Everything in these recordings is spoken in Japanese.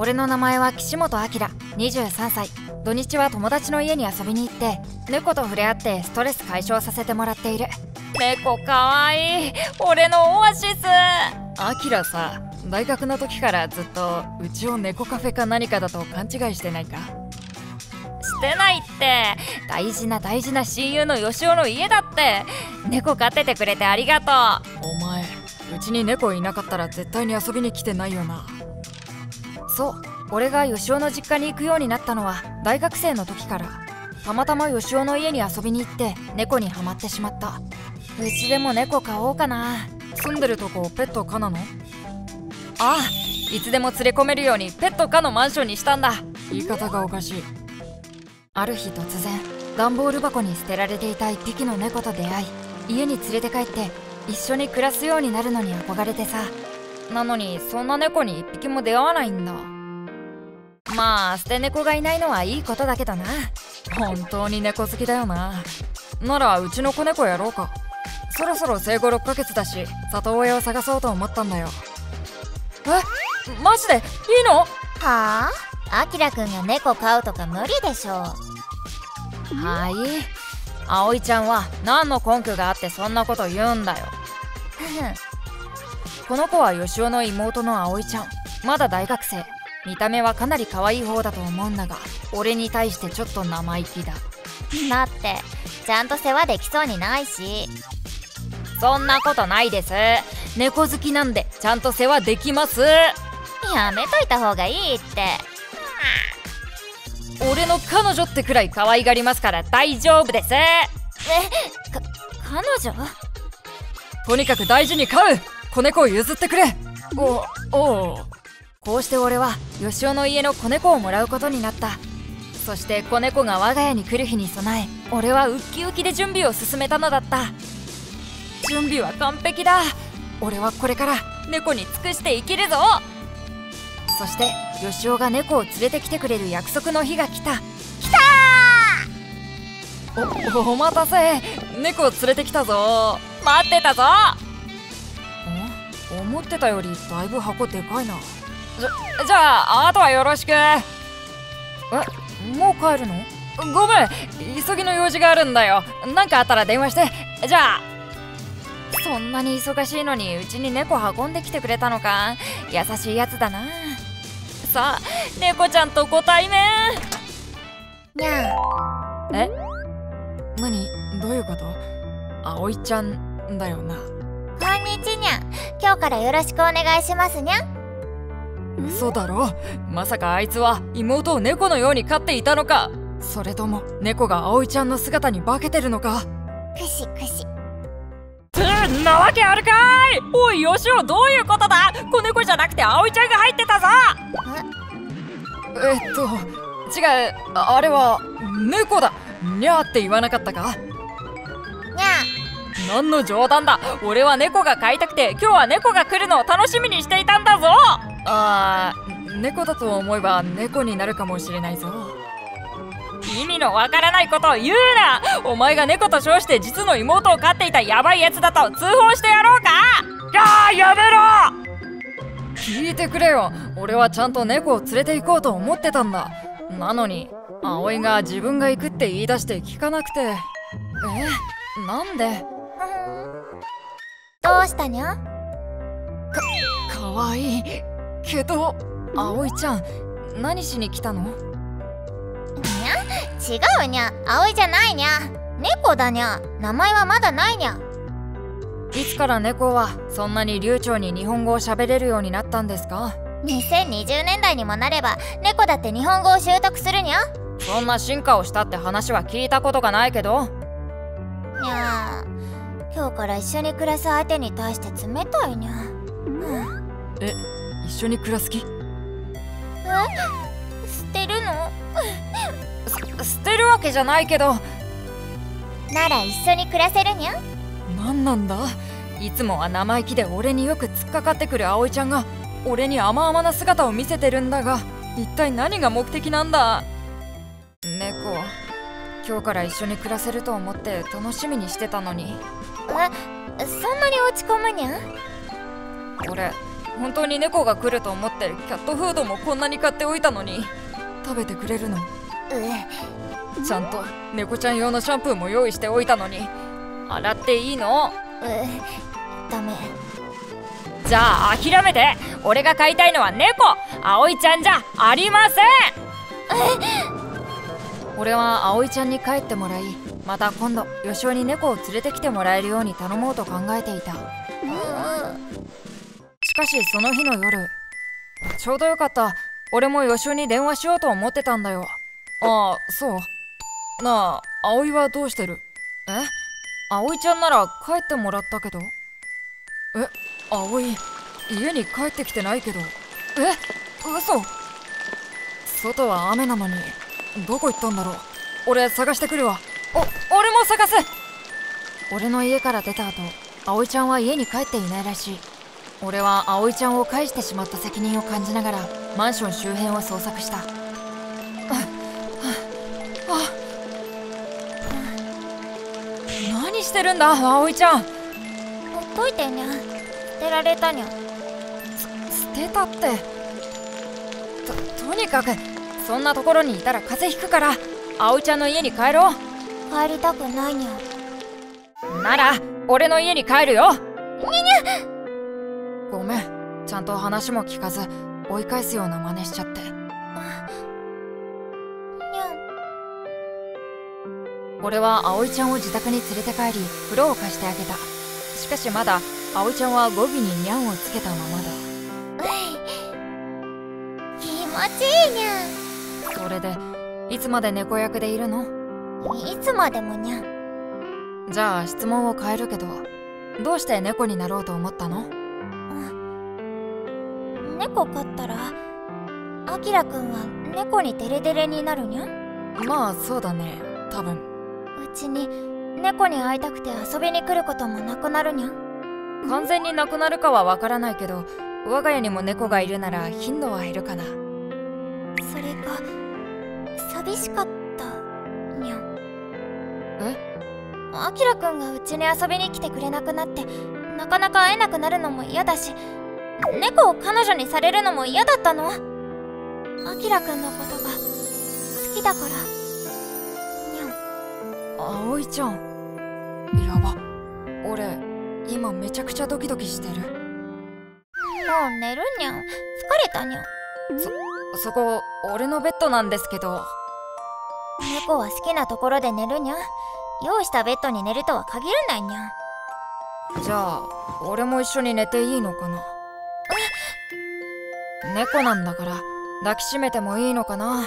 俺の名前は岸本明23歳。土日は友達の家に遊びに行って猫と触れ合ってストレス解消させてもらっている。猫かわいい。俺のオアシス。アキラさ大学の時からずっとうちを猫カフェか何かだと勘違いしてないか？してないって。大事な大事な親友のヨシオの家だって。猫飼っててくれてありがとう。お前うちに猫いなかったら絶対に遊びに来てないよなそう。俺がヨシオの実家に行くようになったのは大学生の時から。たまたまヨシオの家に遊びに行って猫にはまってしまった。うちでも猫飼おうかな。住んでるとこペット可なの？ああいつでも連れ込めるようにペット可のマンションにしたんだ。言い方がおかしい。ある日突然段ボール箱に捨てられていた1匹の猫と出会い家に連れて帰って一緒に暮らすようになるのに憧れてさなのにそんな猫に1匹も出会わないんだ。まあ捨て猫がいないのはいいことだけどな。本当に猫好きだよな。ならうちの子猫やろうか。そろそろ生後6ヶ月だし里親を探そうと思ったんだよ。え？マジで？いいの？はあ？あきらくんが猫飼うとか無理でしょはい。葵ちゃんは何の根拠があってそんなこと言うんだよこの子はよしおの妹の葵ちゃん。まだ大学生。見た目はかなり可愛い方だと思うんだが俺に対してちょっと生意気だ。だって。ちゃんと世話できそうにないし。そんなことないです。猫好きなんでちゃんと世話できます。やめといた方がいいって。俺の彼女ってくらい可愛がりますから大丈夫です。えか彼女？とにかく大事に飼う子猫を譲ってくれ。おおこうして俺はよしおの家の子猫をもらうことになった。そして子猫が我が家に来る日に備え俺はウッキウキで準備を進めたのだった。準備は完璧だ。俺はこれから猫に尽くして生きるぞ。そしてよしおが猫を連れてきてくれる約束の日が来た。来たおお待たせ。猫を連れてきたぞ。待ってたぞ。思ってたよりだいぶ箱でかいな。じゃじゃああとはよろしく。えもう帰るの？ごめん急ぎの用事があるんだよ。何かあったら電話して。じゃあ。そんなに忙しいのにうちに猫運んできてくれたのか？優しいやつだな。さあ猫ちゃんとご対面。にゃん。え？何？どういうこと？葵ちゃんだよなちにゃ今日からよろしくお願いしますにゃ嘘だろ？まさかあいつは妹を猫のように飼っていたのか？それとも？猫が葵ちゃんの姿に化けてるのか？くしくし。んなわけあるかい！おいよしおどういうことだ？子猫じゃなくて葵ちゃんが入ってたぞ！え？っと違うあれは猫だ。にゃーって言わなかったか？何の冗談だ。俺は猫が飼いたくて今日は猫が来るのを楽しみにしていたんだぞ。あー猫だと思えば猫になるかもしれないぞ。意味のわからないことを言うな。お前が猫と称して実の妹を飼っていたヤバいやつだと通報してやろうか。ああやめろ。聞いてくれよ。俺はちゃんと猫を連れて行こうと思ってたんだ。なのに葵が自分が行くって言い出して聞かなくて。え？なんで？どうしたにゃ？かかわいい。けど葵ちゃん何しに来たの？違うにゃ。葵じゃないにゃ。猫だにゃ。名前はまだないにゃ。いつから猫はそんなに流暢に日本語を喋れるようになったんですか？2020年代にもなれば猫だって日本語を習得するにゃ。そんな進化をしたって話は聞いたことがないけど。にゃ今日から一緒に暮らす相手に対して冷たいにゃ、うん、え一緒に暮らす気？え？捨てるの？捨てるわけじゃないけど。なら一緒に暮らせるにゃ何なんだ？いつもは生意気で俺によく突っかかってくる葵ちゃんが俺に甘々な姿を見せてるんだが一体何が目的なんだ？猫今日から一緒に暮らせると思って楽しみにしてたのに。えそんなに落ち込むにゃ？俺本当に猫が来ると思ってキャットフードもこんなに買っておいたのに。食べてくれるの？うちゃんと猫ちゃん用のシャンプーも用意しておいたのに。洗っていいの？うダメ。じゃあ諦めて俺が飼いたいのは猫。葵ちゃんじゃありません俺は葵ちゃんに帰ってもらいまた今度吉尾に猫を連れてきてもらえるように頼もうと考えていた。しかしその日の夜ちょうどよかった。俺も吉尾に電話しようと思ってたんだよ。ああそう。なあ葵はどうしてる？え？葵ちゃんなら帰ってもらったけど？え？葵家に帰ってきてないけど？え？嘘。外は雨なのに。どこ行ったんだろう？俺探してくるわ。お俺も探す。俺の家から出た後葵ちゃんは家に帰っていないらしい。俺は葵ちゃんを返してしまった責任を感じながらマンション周辺を捜索した。何してるんだ葵ちゃん。ほっといてにゃ捨てられたにゃ。捨てたって。ととにかくそんなところにいたら風邪ひくから葵ちゃんの家に帰ろ帰りたくないにゃ。うなら俺の家に帰るよ。ごめん。ちゃんと話も聞かず追い返すような真似しちゃって。にゃ俺は葵ちゃんを自宅に連れて帰り風呂を貸してあげた。しかしまだ葵ちゃんは語尾にニャンをつけたままだ。気持ちいいにゃそれでいつまで猫役でいるの？いつまでもにゃじゃあ質問を変えるけどどうして猫になろうと思ったの？猫飼ったらあきらくんは猫にデレデレになるにゃまあそうだね多分。うちに猫に会いたくて遊びに来ることもなくなるにゃ完全になくなるかはわからないけど我が家にも猫がいるなら頻度は減るかなそれが寂しかったにゃえ？あきらくんがうちに遊びに来てくれなくなってなかなか会えなくなるのも嫌だし猫を彼女にされるのも嫌だったの？あきらくんのことが好きだから。にゃ葵ちゃん。やば。俺今めちゃくちゃドキドキしてる。もう寝るにゃ疲れたにゃそこ俺のベッドなんですけど。猫は好きなところで寝るにゃ。用意したベッドに寝るとは限らないにゃ。じゃあ俺も一緒に寝ていいのかな？猫なんだから抱きしめてもいいのかな？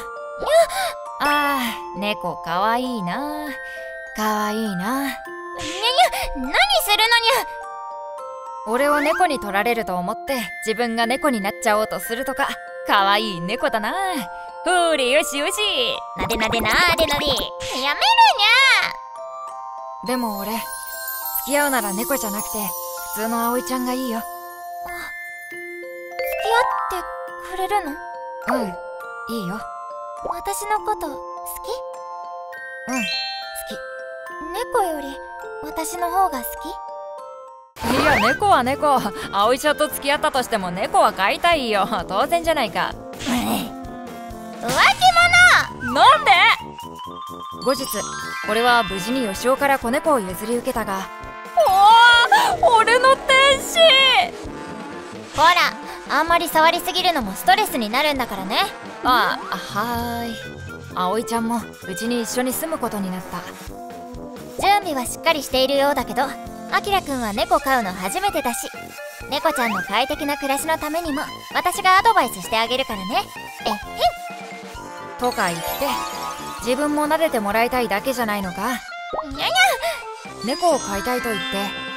あー猫かわいいな。かわいいな。にゃにゃ何するのにゃ？俺を猫に取られると思って自分が猫になっちゃおうとするとかかわいい猫だな。ほれよしよし。なでなでなでなで。やめるにゃでも俺付き合うなら猫じゃなくて普通の葵ちゃんがいいよ。付き合ってくれるの？うん。いいよ。私のこと好うん。好き。猫より私の方が好きき？いや猫は猫。葵ちゃんと付き合ったとしても猫は飼いたいよ。当然じゃないか。浮気なんで？後日俺は無事に吉尾から子猫を譲り受けたが。おお俺の天使。者ほらあんまり触りすぎるのもストレスになるんだからね。あはーい。葵ちゃんもうちに一緒に住むことになった。準備はしっかりしているようだけどあきらくんは猫飼うの初めてだし猫ちゃんの快適な暮らしのためにも私がアドバイスしてあげるからね。えっへん。とか言って自分も撫でてもらいたいだけじゃないのか。にゃに猫を飼いたいと言って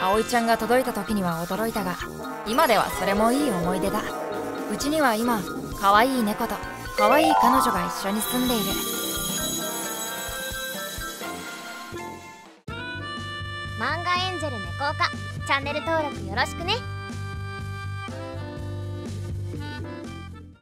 葵ちゃんが届いた時には驚いたが今ではそれもいい思い出だ。うちには今可愛い猫と可愛い彼女が一緒に住んでいる登録よろしくね。